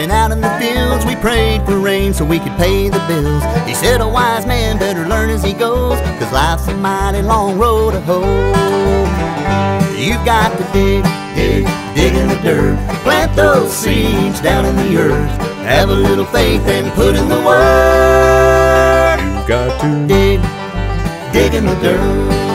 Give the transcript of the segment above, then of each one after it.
and out in the fields we prayed for rain so we could pay the bills. He said a wise man better learn as he goes, cause life's a mighty long road to hoe. You've got to dig, dig, dig in the dirt. Plant those seeds down in the earth. Have a little faith and put in the work. You've got to Dig, dig in the dirt.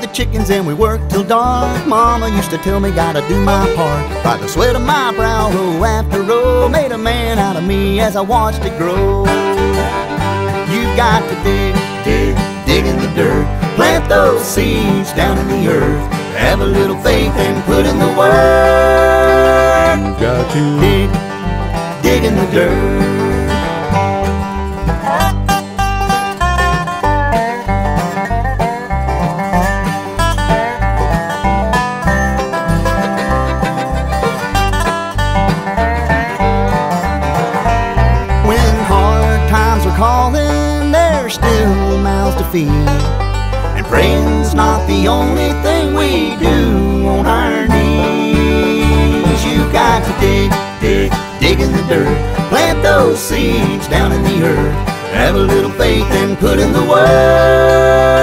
The chickens and we worked till dark. Mama used to tell me gotta do my part. By the sweat of my brow, row after row, made a man out of me as I watched it grow. You've got to dig, dig, dig in the dirt. Plant those seeds down in the earth. Have a little faith and put in the work. Got to Dig, dig in the dirt. Still mouths to feed. And praying's not the only thing we do on our knees. You got to dig, dig, dig in the dirt. Plant those seeds down in the earth. Have a little faith and put in the work.